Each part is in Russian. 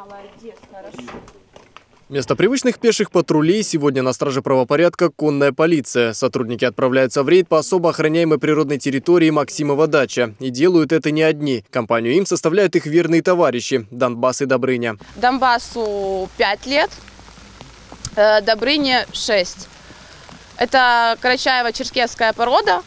Молодец, хорошо. Вместо привычных пеших патрулей сегодня на страже правопорядка конная полиция. Сотрудники отправляются в рейд по особо охраняемой природной территории Максимова дача. И делают это не одни. Компанию им составляют их верные товарищи – Донбасс и Добрыня. Донбассу 5 лет, э, Добрыне 6. Это карачаево-черкесская порода.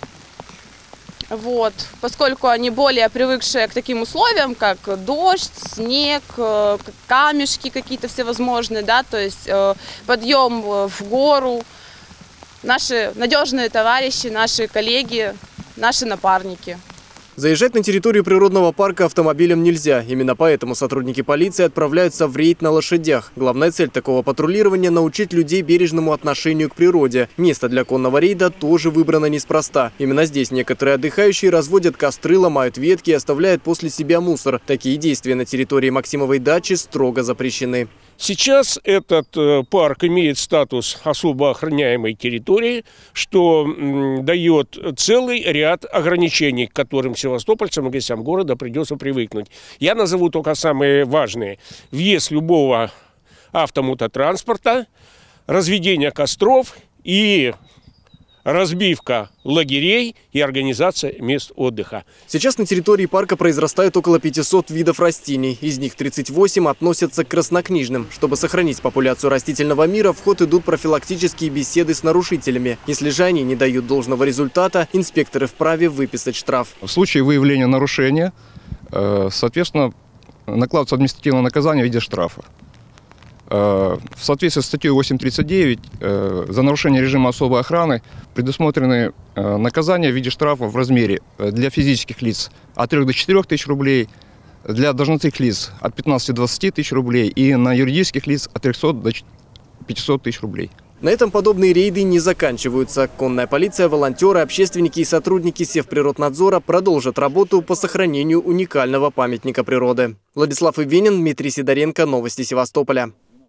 Вот, поскольку они более привыкшие к таким условиям, как дождь, снег, э, камешки какие-то всевозможные, да, то есть э, подъем э, в гору. Наши надежные товарищи, наши коллеги, наши напарники. Заезжать на территорию природного парка автомобилем нельзя. Именно поэтому сотрудники полиции отправляются в рейд на лошадях. Главная цель такого патрулирования – научить людей бережному отношению к природе. Место для конного рейда тоже выбрано неспроста. Именно здесь некоторые отдыхающие разводят костры, ломают ветки и оставляют после себя мусор. Такие действия на территории Максимовой дачи строго запрещены. Сейчас этот э, парк имеет статус особо охраняемой территории, что дает целый ряд ограничений, к которым севастопольцам и гостям города придется привыкнуть. Я назову только самые важные. Въезд любого автомототранспорта, разведение костров и разбивка лагерей и организация мест отдыха. Сейчас на территории парка произрастают около 500 видов растений. Из них 38 относятся к краснокнижным. Чтобы сохранить популяцию растительного мира, в ход идут профилактические беседы с нарушителями. Если же они не дают должного результата, инспекторы вправе выписать штраф. В случае выявления нарушения, э, соответственно, накладывается административное наказание в виде штрафа. Э, В соответствии с статьей 839 э, за нарушение режима особой охраны предусмотрены э, наказания в виде штрафа в размере для физических лиц от 3 до 4 тысяч рублей, для должностных лиц от 15 до 20 тысяч рублей и на юридических лиц от 300 до 500 тысяч рублей. На этом подобные рейды не заканчиваются. Конная полиция, волонтеры, общественники и сотрудники Севприроднадзора продолжат работу по сохранению уникального памятника природы. Владислав Ивенин, Дмитрий Сидоренко. Новости Севастополя.